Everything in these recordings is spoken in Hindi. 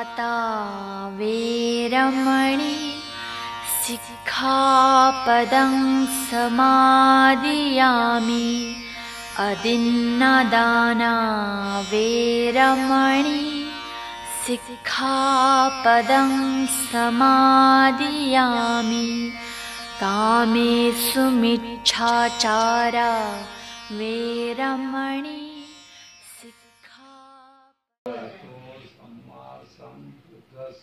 पाता वेरमणि सिक्खापदं समादियामि। अदिन्नदाना वेरमणि सिक्खापदं समादियामि। कामेषु मिच्छाचारा वेरमणि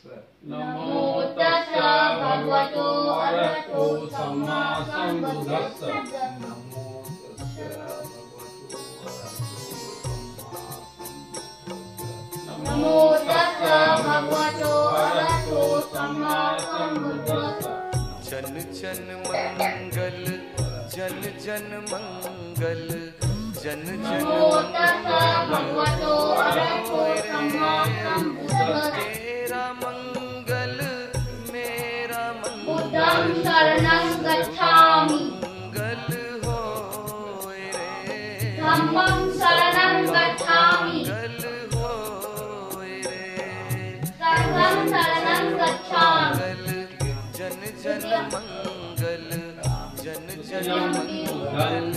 नमो तस्स भगवतो अरहतो सम्मा नमो नमो तस्स भगवतो अरहतो सम्मा जन जन मंगल जन जन मंगल जन जन नमो मंगल शरणं गच्छामि। मंगल होय रे धम्मं शरणं गच्छामि। शरणं जन जन मंगल जन जन मंगल।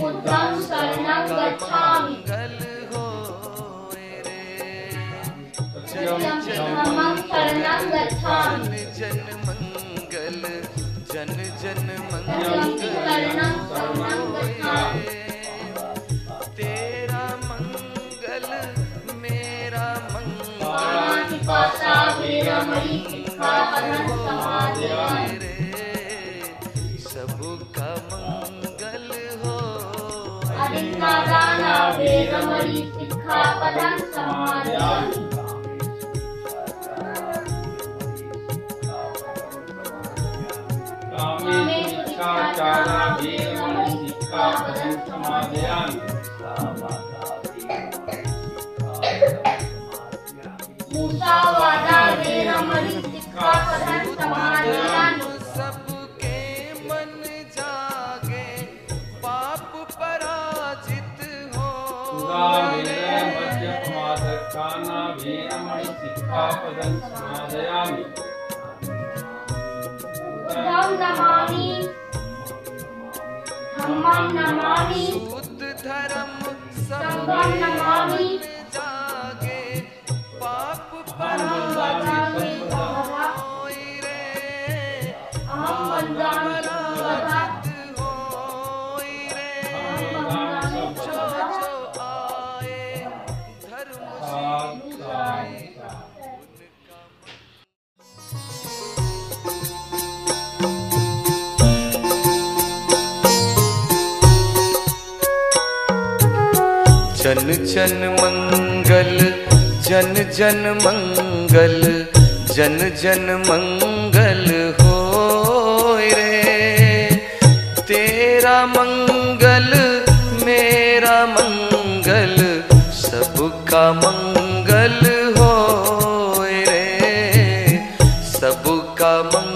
बुद्धं शरणं गच्छामि। धम्मं शरणं गच्छामि जन जन मंगल जन गच्छामि तेरा मंगल मेरा मंगल। पाणिपाता वीरमणि सिक्खापदं समादयामि रे अदिन्नादाना वेदमणि सिक्खापदं समादयामि कामेषु शिक्षाचारा वीरमणि सिक्खापदं समादयामि मूसावादा वेदमणि सिक्खापदं समादयामि वीरमणि सिक्खापदं समादयामि। बुद्धं नमामि। धम्मं नमामि। शुद्ध धर्म नमामि। जन जन मंगल, जन जन मंगल, जन जन मंगल हो रे। तेरा मंगल, मेरा मंगल, सबका मंगल हो रे। सबका मंगल